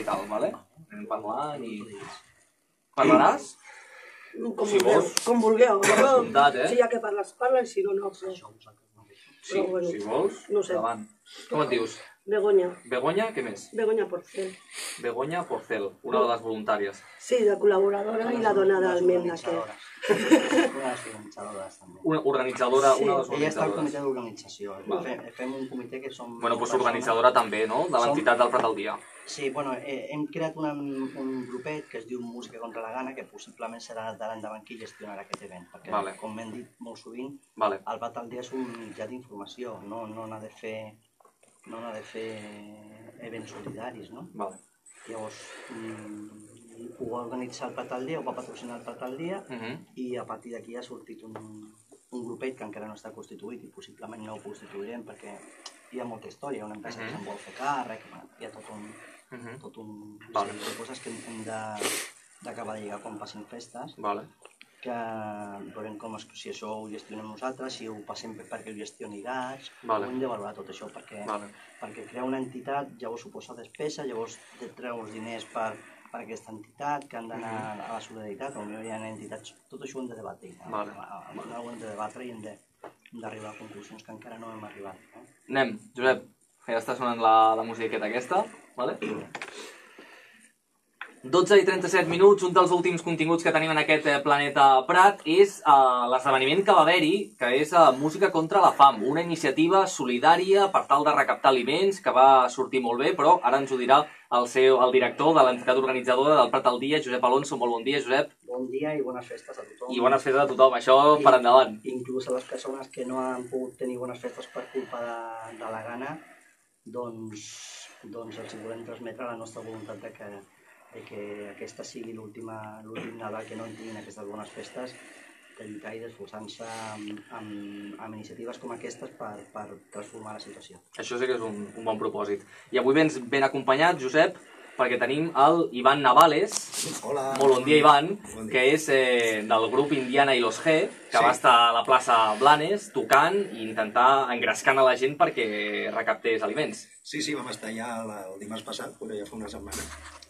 i tal, vale? Anem parlant i... Parlaràs? Com Si vulgueu, vols. com vulgueu. Apuntat, eh? Si hi ha que parles, parla, i si no, no. Sí, Però bueno, si vols, no sé. endavant. Com et dius? Begoña, Begoña, què més? Begoña Porcel. Begoña Porcel, una de les voluntàries. Sí, de col·laboradora i la dona del MEM d'aquest. Una de les organitzadores, també. Una organitzadora, Sí. una de les Ella està al organitzadores. comitè d'organització. Fem, fem un comitè que som... Bueno, doncs persones- organitzadora també, no? De l'entitat del Prat al Dia. Sí, bueno, eh, hem creat una, un grupet que es diu Música contra la Gana, que possiblement serà d'ara endavant qui gestionarà aquest event, perquè, Vale. com m'hem dit molt sovint, Vale. el Bat al Dia és un mitjà d'informació, no no n'ha de fer no n'ha de fer events solidaris, no? Vale. Llavors, mm, ho va organitzar el Prat al Dia, ho va patrocinar el Prat al Dia, Uh -huh. i a partir d'aquí ha sortit un, un grupet que encara no està constituït i possiblement no ho constituirem perquè hi ha molta història, una empresa que Mhm. se'n vol fer càrrec, hi ha tot un, Uh -huh. tot un Vale. de coses que hem, hem de- d'acabar de lligar quan passin festes, Vale. que veurem com es, si això ho gestionem nosaltres, si ho passem per- perquè ho gestioni GATS, Vale. ho hem de valorar tot això, perquè, Vale. perquè crear una entitat llavors suposa despesa, llavors de els diners per, per aquesta entitat, que han d'anar a la solidaritat, on hi ha entitats, tot això ho hem de debatre. no? Vale. Al final ho hem de debatre i hem d'arribar a conclusions que encara no hem arribat. No? Anem, Josep, que ja està sonant la, la musiqueta aquesta, vale? 12 i 37 minuts, un dels últims continguts que tenim en aquest eh, planeta Prat és uh, l'esdeveniment que va haver-hi, que és uh, Música contra la Fam, una iniciativa solidària per tal de recaptar aliments que va sortir molt bé, però ara ens ho dirà el, seu, el director de l'entitat organitzadora del Prat al Dia, Josep Alonso. Molt bon dia, Josep, Bon dia i bones festes a tothom. i bones festes a tothom. Això per endavant. Inclús a les persones que no han pogut tenir bones festes per culpa de, de la gana, doncs, doncs els volem transmetre la nostra voluntat de que, de que aquesta sigui l'última l'últim Nadal que no en tinguin aquestes bones festes, de lluitar i d'esforçant-se amb, amb, amb iniciatives com aquestes per, per transformar la situació. Això sí que és un, un bon propòsit. I avui vens ben acompanyat, Josep, perquè tenim el Ivan Navales, Hola. molt bon dia, Ivan, Bon dia. que és eh, del grup Indiana i los G, que Sí. va estar a la plaça Blanes tocant i intentar engrescant a la gent perquè recaptés aliments. Sí, sí, vam estar ja la, el dimarts passat, però ja fa una setmana,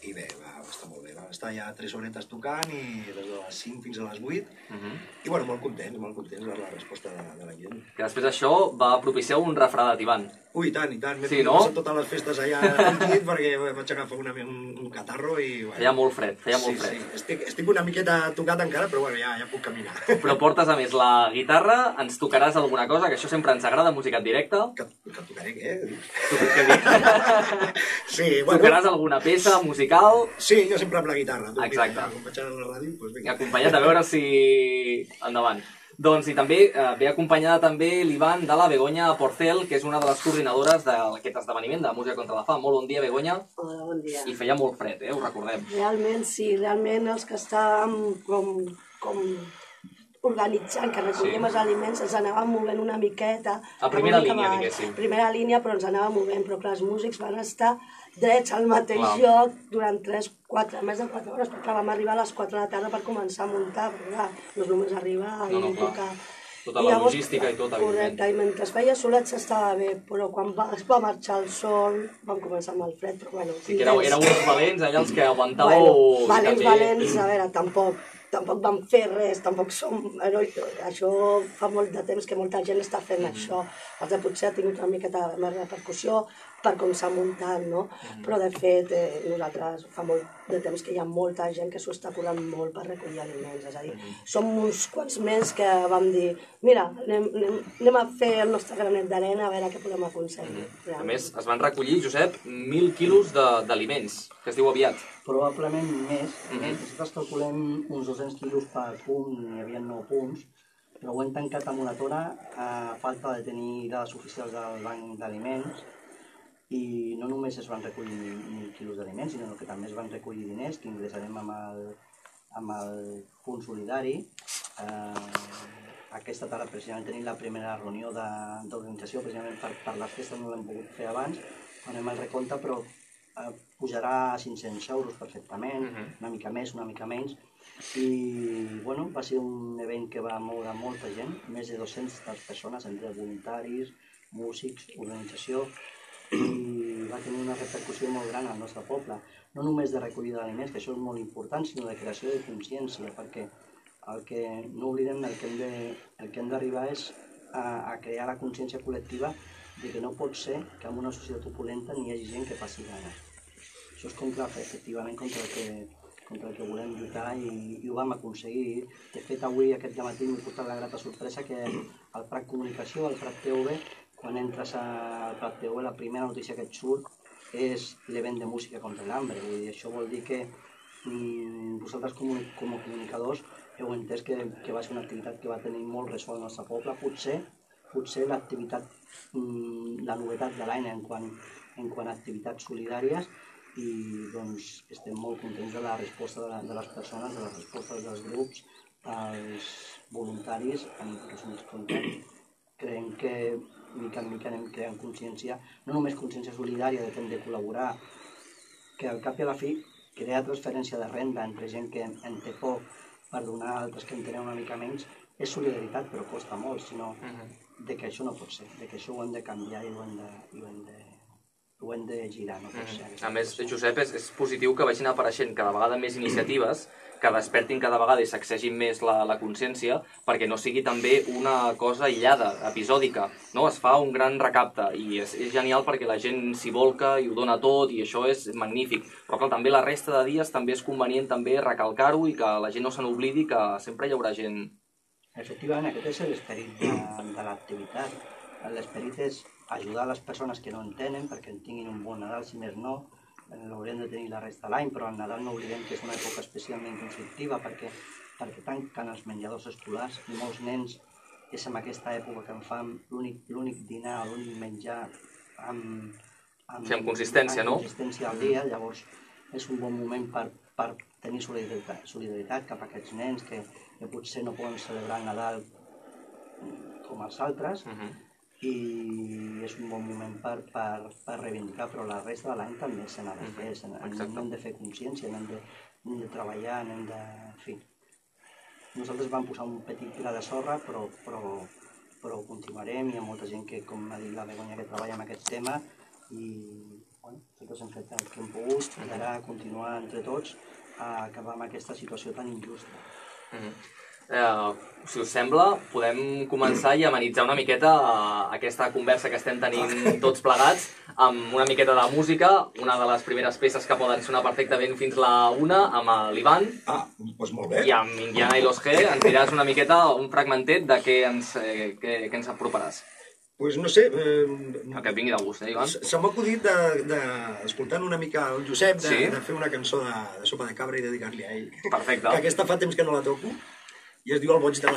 i bé, va, va estar molt bé. Vam estar ja tres horetes tocant i des de les 5 fins a les 8, Uh -huh. i bueno, molt contents, molt contents per la resposta de, de la gent. Que després això va propiciar un refredat, Ivan. Ui, i tant, i tant. M'he Sí, no? totes les festes allà al llit perquè vaig agafar una, un, un catarro i... Bueno, Feia molt fred, feia molt sí, fred. Sí, estic, estic una miqueta tocat encara, però bueno, ja, ja puc caminar. Però portes a més la guitarra, ens tocaràs alguna cosa, que això sempre ens agrada, música en directe. Que, que tocaré, què? Sí, bueno, Tocaràs alguna peça musical, sí, jo sempre amb la guitarra. Tu, Exacte. Anar a la ràdio, doncs vinga. acompanyat a veure si... Endavant. Doncs i també eh, ve acompanyada també l'Ivan de la Begoña Porcel, que és una de les coordinadores d'aquest esdeveniment de Música contra la Fam. Molt bon dia, Begoña. Hola, bon dia. I feia molt fred, eh? Ho recordem. Realment, sí, realment els que estàvem com, com organitzant, que recollíem Sí. els aliments, ens anàvem movent una miqueta. A primera línia, abans. diguéssim. Primera línia, però ens anàvem movent, però clar, els músics van estar drets al mateix Clar. lloc durant 3, 4, més de 4 hores, perquè vam arribar a les 4 de la tarda per començar a muntar, però clar, no és només arribar No, no, i clar. tocar. Tota la logística i tot, evidentment. Correcte, i mentre es feia solet s'estava bé, però quan va, es va marxar el sol vam començar amb el fred, però bueno... Sí que éreu, éreu uns valents, allà els que aguantàveu... Bueno, valents, també. valents, a veure, tampoc, tampoc vam fer res, tampoc som... Bueno, això fa molt de temps que molta gent està fent Mhm. això. Els de potser ha tingut una miqueta més repercussió per com s'ha muntat, no? Mhm. Però, de fet, eh, nosaltres fa molt de temps que hi ha molta gent que s'ho està curant molt per recollir aliments. És a dir, Mhm. som uns quants més que vam dir mira, anem, anem, anem a fer el nostre granet d'arena a veure què podem aconseguir. Mhm. A més, es van recollir, Josep, 1.000 quilos de- d'aliments, que es diu aviat. Probablement més. Mhm. més. Nosaltres calculem uns 200 quilos per punt, hi havia 9 punts, però ho hem tancat amb una tora a falta de tenir dades oficials del banc d'aliments i no només es van recollir 1.000 quilos d'aliments, sinó que també es van recollir diners que ingressarem amb el, amb el punt solidari. Eh, aquesta tarda precisament tenim la primera reunió de- d'organització, precisament per, per les festes no l'hem pogut fer abans, farem el recompte, però eh, pujarà a 500 euros perfectament, Mhm. una mica més, una mica menys, i bueno, va ser un event que va moure molta gent, més de 200 persones, entre voluntaris, músics, organització, i va tenir una repercussió molt gran al nostre poble, no només de recollida d'aliments, que això és molt important, sinó de creació de consciència, perquè el que no oblidem, el que hem el que hem d'arribar és a, a crear la consciència col·lectiva de que no pot ser que en una societat opulenta n'hi hagi gent que passi gana. Això és contra, efectivament contra el que, contra el que volem lluitar i, i ho vam aconseguir. De fet, avui, aquest matí, m'he portat la grata sorpresa que al Prat Comunicació, al Prat TV, quan entres al Prat TV, la primera notícia que et surt és l'event de música contra l'hambre. Dir, això vol dir que mm, vosaltres com, com a comunicadors heu entès que, que va ser una activitat que va tenir molt ressò al nostre poble. Potser, potser l'activitat, mm, la novetat de l'any en quant, en quant a activitats solidàries i doncs estem molt contents de la resposta de, la, de les persones, de les respostes dels grups, dels voluntaris en què s'han descomptat. Creiem que mica en mica anem creant consciència, no només consciència solidària de que hem de col·laborar, que al cap i a la fi crear transferència de renda entre gent que en té poc per donar a altres que en tenen una mica menys és solidaritat, però costa molt, sinó de que això no pot ser, de que això ho hem de canviar i ho hem de, i ho hem de, ho hem de girar, no pot ser. A més, Josep, és, és positiu que vagin apareixent cada vegada més iniciatives que despertin cada vegada i sacsegin més la, la consciència perquè no sigui també una cosa aïllada, episòdica. No? Es fa un gran recapte i és, és genial perquè la gent s'hi volca i ho dona tot i això és magnífic. Però clar, també la resta de dies també és convenient també recalcar-ho i que la gent no se n'oblidi que sempre hi haurà gent... Efectivament, aquest és l'esperit de, de l'activitat. L'esperit és ajudar les persones que no en tenen perquè en tinguin un bon Nadal, si més no, l'haurem de tenir la resta de l'any, però el Nadal no oblidem que és una època especialment conflictiva perquè, perquè tanquen els menjadors escolars i molts nens és en aquesta època que en fan l'únic dinar, l'únic menjar amb, amb, Sí, amb consistència, amb no? consistència al dia, llavors és un bon moment per, per tenir solidaritat, solidaritat cap a aquests nens que, que potser no poden celebrar el Nadal com els altres, Uh -huh. I és un bon moment per, per, per reivindicar, però la resta de l'any també se n'ha de fer, se n'hem de fer consciència, n'hem de, de treballar, n'hem de... En fi. Nosaltres vam posar un petit gra de sorra, però, però, però continuarem, hi ha molta gent que, com ha dit la Begoña, que treballa amb aquest tema, i bueno, nosaltres hem fet el que hem pogut, i ara continuar entre tots a acabar amb aquesta situació tan injusta. Mhm. Eh, si us sembla, podem començar i amenitzar una miqueta eh, aquesta conversa que estem tenint tots plegats amb una miqueta de música, una de les primeres peces que poden sonar perfectament fins la una, amb l'Ivan Ah, doncs molt bé. i amb Indiana i los G ens diràs una miqueta, un fragmentet de què ens, eh, què, què ens aproparàs. Pues no sé, eh, El que et vingui de gust, eh, Ivan? se m'ha acudit de, de, escoltant una mica el Josep, de, Sí. de fer una cançó de, de sopa de cabra i dedicar-li a ell. Perfecte. Que aquesta fa temps que no la toco i es diu El boig de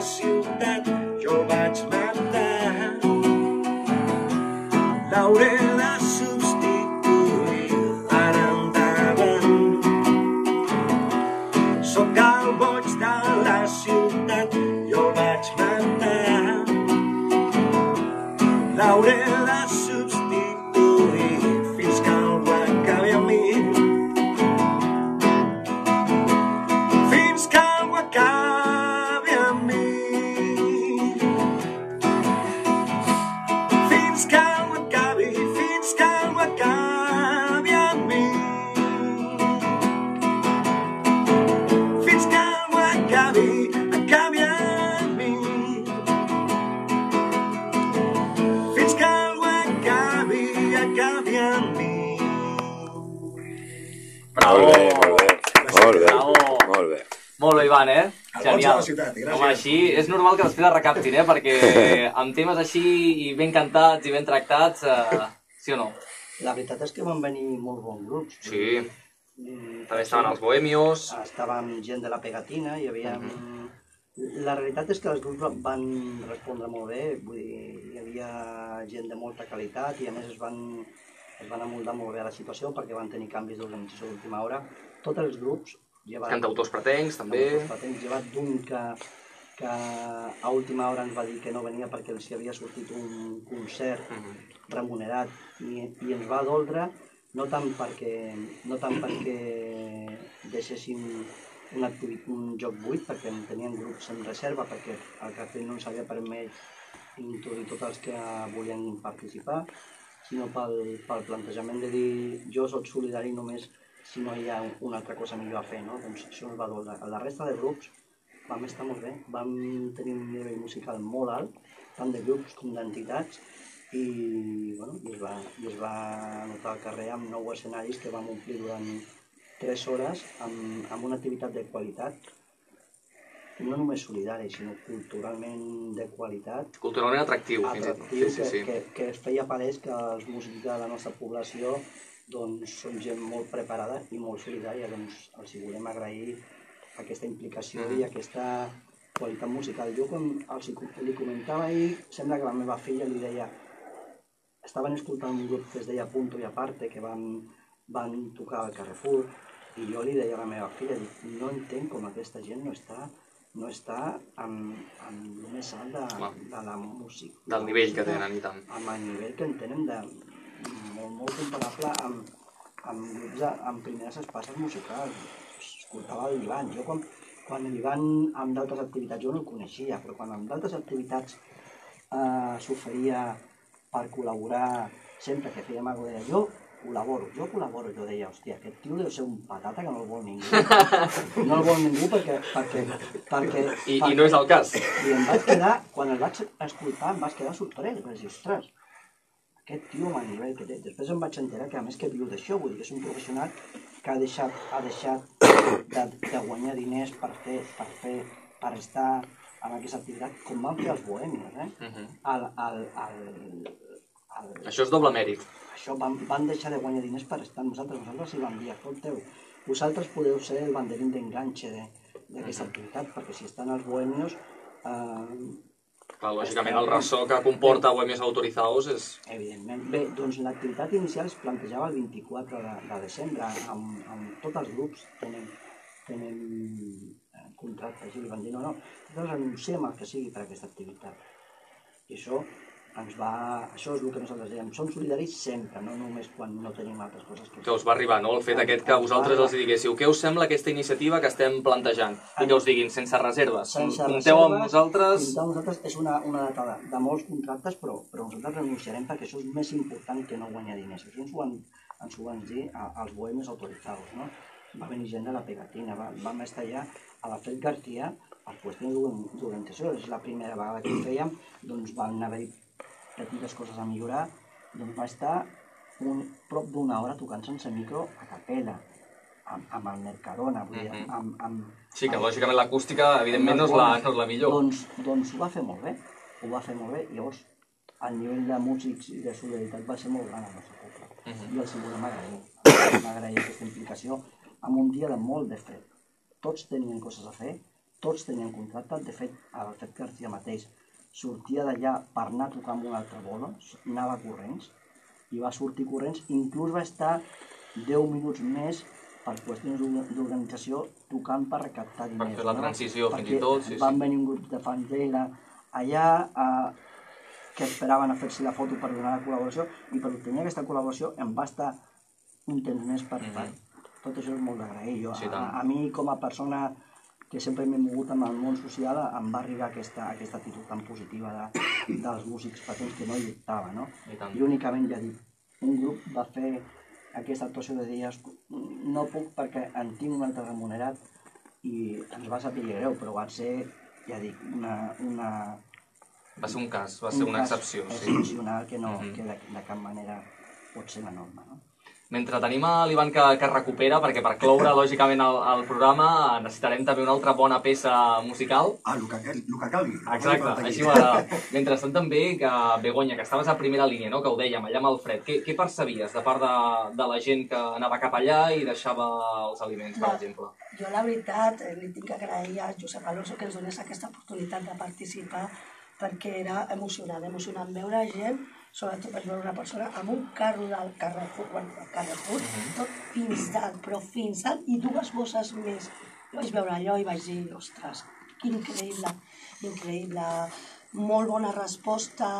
la ciutat, jo el vaig la ciutat, gràcies. Home, així és normal que després es recaptin, eh? Perquè amb temes així i ben cantats i ben tractats, eh, sí o no? La veritat és que van venir molt bons grups. Sí. Mm, També estaven els bohemios. Estàvem gent de la pegatina, hi havia... La realitat és que els grups va- van respondre molt bé, vull dir, hi havia gent de molta qualitat i a més es van, es van amoldar molt bé a la situació perquè van tenir canvis d'organització d'última hora. Tots els grups, llevat, Cantautors pretencs, també. Cantautors patents, llevat d'un que, que a última hora ens va dir que no venia perquè els hi havia sortit un concert Mhm. remunerat i, i ens va doldre no tant perquè, no tant perquè deixéssim un, activi- un joc buit, perquè en tenien grups en reserva, perquè el cartell no ens havia permès introduir tots els que volien participar, sinó pel, pel plantejament de dir jo sóc solidari només si no hi ha una altra cosa millor a fer, no? Doncs això ens va. A la resta de grups vam estar molt bé, vam tenir un nivell musical molt alt, tant de grups com d'entitats, i, bueno, i, es va, i es va notar al carrer amb nou escenaris que vam omplir durant 3 hores amb, amb una activitat de qualitat, no només solidari, sinó culturalment de qualitat, Culturalment atractiu, fins i tot. atractiu, Sí, sí, sí. Que, que, que es feia palès que els músics de la nostra població doncs, són gent molt preparada i molt solidària, doncs els hi volem agrair aquesta implicació i aquesta qualitat musical. Jo quan els li comentava ahir, sembla que la meva filla li deia estaven escoltant un grup que es deia Punto i Aparte, que van, van tocar al Carrefour, i jo li deia a la meva filla, dic, no entenc com aquesta gent no està no està amb, amb el més alt de, Clar. de la música. Del nivell que tenen i tant. Amb el nivell que en tenen de, molt, molt comparable amb, amb grups de, amb primeres espases musicals. Escoltava l'Ivan. Jo quan, quan l'Ivan amb d'altres activitats, jo no el coneixia, però quan amb d'altres activitats eh, s'oferia per col·laborar sempre que fèiem alguna cosa, deia, jo col·laboro, jo col·laboro, jo deia, hòstia, aquest tio deu ser un patata que no el vol ningú. No el vol ningú perquè... perquè, perquè I, I no és el cas. i em vaig quedar, quan el vaig escoltar, em vaig quedar sorprès. Vaig dir, ostres, aquest tio amb el nivell que té. Després em vaig enterar que a més que viu d'això, vull dir que és un professional que ha deixat, ha deixat de, de guanyar diners per fer, per fer, per estar en aquesta activitat, com van fer els bohemios, eh? Mhm. El, el, el, el, Això és doble mèrit. això van, van deixar de guanyar diners per estar amb nosaltres. Nosaltres hi vam dir, escolteu, vosaltres podeu ser el banderín d'enganxe de- d'aquesta activitat, perquè si estan els bohemios, eh, Clar, lògicament el ressò que comporta Bohemios Autorizados és... evidentment. Bé, doncs l'activitat inicial es plantejava el 24 de, de desembre, amb, amb tots els grups tenen, tenen eh, contractes i li van dir, no, no, nosaltres anunciem el que sigui per aquesta activitat. I això ens va... Això és el que nosaltres dèiem, som solidaris sempre, no només quan no tenim altres coses que Que us va arribar, no? El fet aquest que vosaltres els diguéssiu què us sembla aquesta iniciativa que estem plantejant? I que us diguin, sense reserves. sense Compteu amb nosaltres... compteu amb nosaltres és una, una data de, de molts contractes, però, però nosaltres renunciarem perquè això és més important que no guanyar diners. Això ens ho van, ens ho van dir als bohemes autorizados, no? Va venir gent de la pegatina, va, vam estar allà a la Fred García, a qüestions d'organització, és la primera vegada que ho fèiem, doncs van haver-hi petites coses a millorar, doncs va estar un, prop d'una hora tocant sense micro a capella, amb, amb el Mercadona, vull dir, Mhm. amb, amb, Sí, que lògicament l'acústica, evidentment, no és la, no és la millor. doncs, doncs ho va fer molt bé, ho va fer molt bé. Llavors, el nivell de músics i de solidaritat va ser molt gran al nostre poble. Mhm. I els hi volem agrair. Agrair aquesta implicació en un dia de molt de fred. Tots tenien coses a fer tots tenien contracte, de fet, l'Alfred García mateix sortia d'allà per anar a tocar amb un altre bolo, anava corrents, i va sortir corrents, inclús va estar 10 minuts més per qüestions d'orga- d'organització tocant per recaptar diners. fer la no? transició, fins i tot, sí, van sí. venir un grup de fans d'ell a- allà eh, que esperaven a fer-se la foto per donar la col·laboració i per obtenir aquesta col·laboració em va estar un temps més per Mhm. part. Tot això és molt d'agrair. Jo, Sí, a, a mi, com a persona que sempre m'he mogut amb el món social, em va arribar aquesta, aquesta actitud tan positiva de, dels músics patents que no hi dubtava, no? I tant. I únicament, ja dic, un grup va fer aquesta actuació de dir no puc perquè en tinc un altre remunerat i ens va saber greu, però va ser, ja dic, una, una, Va ser un cas, va ser un una cas excepció, sí. excepcional que, no, Mhm. que de, de cap manera pot ser la norma. No? Mentre tenim a l'Ivan que, que es recupera, perquè per cloure lògicament el, el programa necessitarem també una altra bona peça musical. Ah, el que, el que calgui. Exacte, així m'agrada. Mentrestant també, que Begoña, que estaves a primera línia, no? que ho dèiem, allà amb el fred, què, què percebies de part de, de la gent que anava cap allà i deixava els aliments, per La- exemple? Jo, la veritat, eh, li tinc que agrair a Josep Alonso que ens donés aquesta oportunitat de participar perquè era emocionant, emocionant veure gent, sobretot vaig veure una persona amb un carro del Carrefour, bueno, del Carrefour, tot fins dalt, però fins dalt, i dues bosses més. Jo vaig veure allò i vaig dir, ostres, increïble, increïble, molt bona resposta,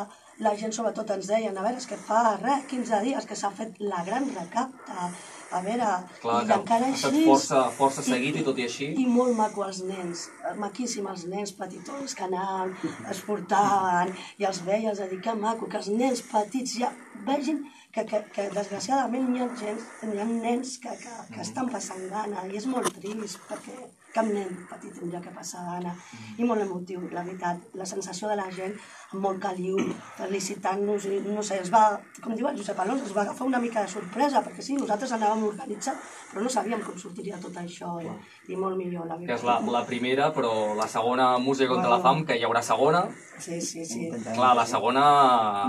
la gent sobretot ens deien, a veure, és que fa res, 15 dies que s'ha fet la gran recapta, a veure, Clar, i encara així... força, força seguit i tot i així... I molt maco els nens, eh, maquíssim els nens petitons que anaven, es portaven i els veies a dir que maco, que els nens petits ja vegin que, que, que desgraciadament hi ha, gent, hi ha nens que, que, que estan passant gana i és molt trist perquè cap nen petit tindria que passar gana i molt emotiu, la veritat, la sensació de la gent amb molt caliu, felicitant-nos i no sé, es va, com diu el Josep Alonso, es va agafar una mica de sorpresa perquè sí, nosaltres anàvem organitzat però no sabíem com sortiria tot això i, i molt millor, la Que veritat. és la, la primera, però la segona música contra la fam, que hi haurà segona. Sí, sí, sí. Intentarem Clar, la segona...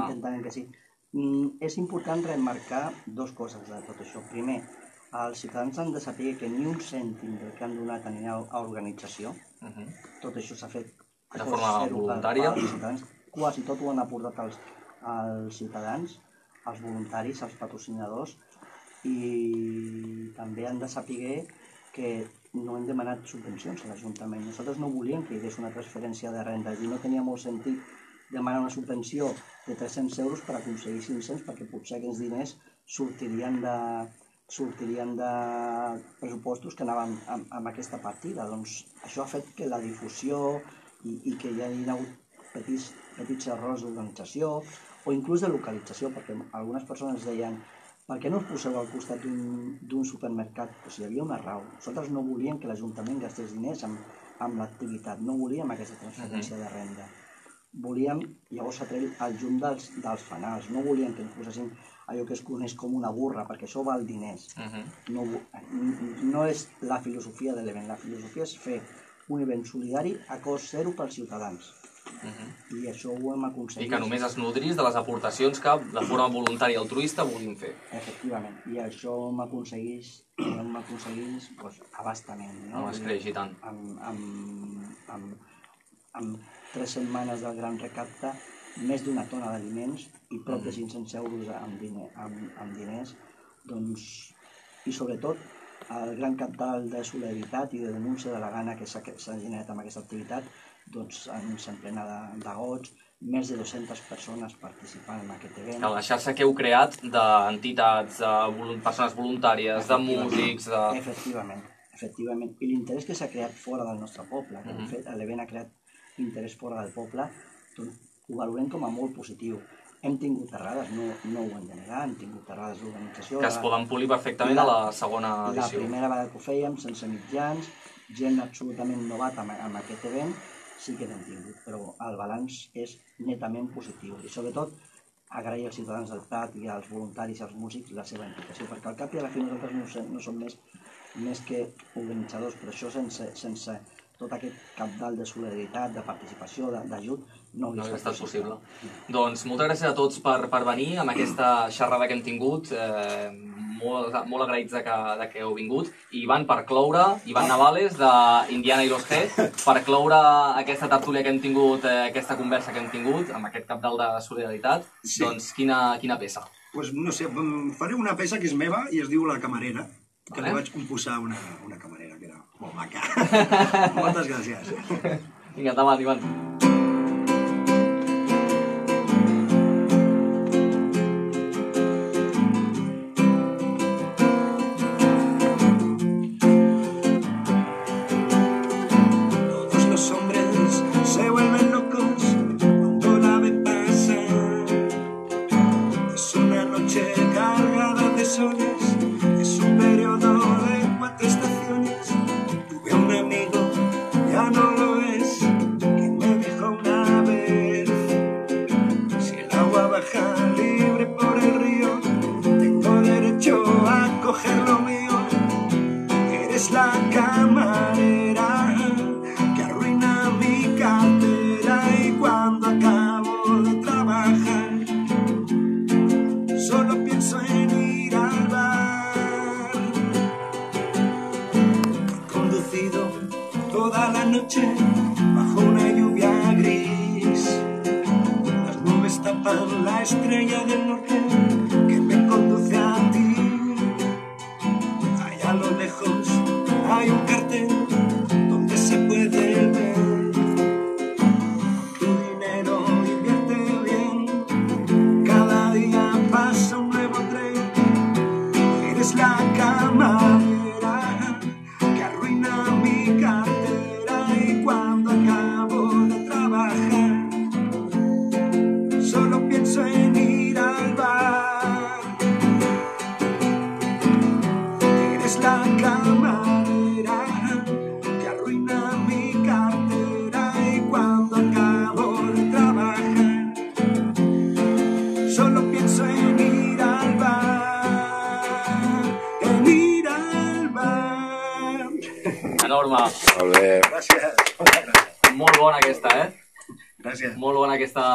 Intentarem que sí. Mm, és important remarcar dos coses de tot això. Primer, els ciutadans han de saber que ni un cèntim del que han donat anirà a organització. Mhm. Tot això s'ha fet De forma voluntària. pels ciutadans. Quasi tot ho han aportat els, els ciutadans, els voluntaris, els patrocinadors, i també han de saber que no hem demanat subvencions a l'Ajuntament. Nosaltres no volíem que hi hagués una transferència de renda i no tenia molt sentit demanar una subvenció de 300 euros per aconseguir 500 perquè potser aquests diners sortirien de, sortirien de pressupostos que anaven amb, amb aquesta partida. Doncs això ha fet que la difusió i, i que hi hagi hagut petits, petits errors d'organització o inclús de localització, perquè algunes persones deien per què no us poseu al costat d'un supermercat? Pues hi havia una raó. Nosaltres no volíem que l'Ajuntament gastés diners amb, amb l'activitat, no volíem aquesta transferència de renda. Volíem llavors atreure el llum dels, dels fanals, no volíem que ens posessin allò que es coneix com una burra, perquè això val diners. Mhm. No, vo- no és la filosofia de l'event, la filosofia és fer un event solidari a cost zero pels ciutadans. Mhm. I això ho hem I aconseguit. que només es nodrís de les aportacions que, de forma voluntària i altruista, vulguin fer. Efectivament, i això m'aconseguís m'aconseguís pues, abastament. No? No es creix, i tant. Amb, amb, amb, amb tres setmanes del gran recapte, més d'una tona d'aliments i prop de 500 euros amb, diner, amb, amb diners, doncs, i sobretot el gran capital de solidaritat i de denúncia de la gana que s'ha generat amb aquesta activitat, doncs ens emplena de, de goig, més de 200 persones participant en aquest event. Que la xarxa que heu creat d'entitats, de volun- persones voluntàries, de músics, de... Efectivament, efectivament. I l'interès que s'ha creat fora del nostre poble, que de fet l'event ha creat interès fora del poble, doncs ho valorem com a molt positiu. Hem tingut errades, no, no ho hem de negar, hem tingut errades d'organització. que es La- poden polir perfectament a la segona La edició. primera vegada que ho fèiem, sense mitjans, gent absolutament novata amb, amb aquest event, sí que n'hem tingut, però el balanç és netament positiu. I sobretot agrair als ciutadans del Prat i als voluntaris i als músics la seva implicació, perquè al cap i a la fi nosaltres no, som- no som més, més que organitzadors, però això sense, sense tot aquest capdalt de solidaritat, de participació, de- d'ajut, no No hauria estat possible. possible. Doncs moltes gràcies a tots per, per venir amb aquesta xerrada que hem tingut. Eh, molt, molt agraïts de que, de que heu vingut. I Ivan, per cloure, Ivan Navales, d'Indiana i los G, per cloure aquesta tertúlia que hem tingut, eh, aquesta conversa que hem tingut, amb aquest cap dalt de solidaritat, Sí. doncs quina, quina peça? pues, no sé, faré una peça que és meva i es diu La Camarera, que Vale. li vaig composar una, una camarera que era molt maca. Moltes gràcies. Vinga, endavant, Ivan.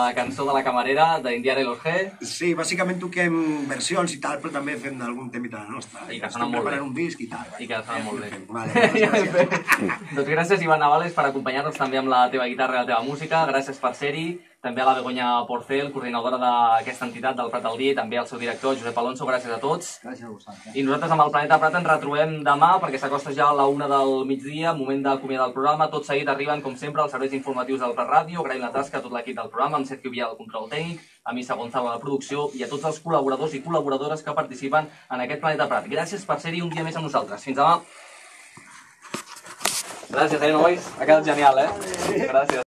Aquesta cançó de la camarera d'Indiana i los G. Sí, bàsicament toquem versions i tal, però també fem d'algun tema de la nostra. I que Estem molt bé. un disc i tal. I que sona molt bé. Vale, ben gràcies. doncs gràcies, Ivan Navales, per acompanyar-nos també amb la teva guitarra i la teva música. Gràcies per ser-hi. També a la Begoña Porcel, coordinadora d'aquesta entitat del Prat al Dia, i també al seu director, Josep Alonso. Gràcies a tots. Gràcies a vosaltres. I nosaltres amb el Planeta Prat ens retrobem demà perquè s'acosta ja a la una del migdia, moment d'acomiadar el programa. Tot seguit arriben, com sempre, els serveis informatius del Prat Ràdio. Agraïm la tasca a tot l'equip del programa, amb Sergio Villa del control tècnic, a Missa Gonzalo de la producció i a tots els col·laboradors i col·laboradores que participen en aquest Planeta Prat. Gràcies per ser-hi un dia més amb nosaltres. Fins demà. Gràcies, eh, nois? Ha quedat genial, eh? Gràcies.